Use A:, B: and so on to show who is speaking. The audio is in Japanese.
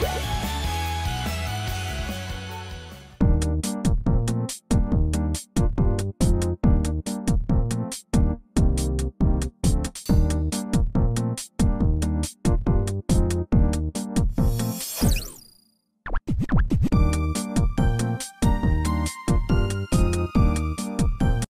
A: you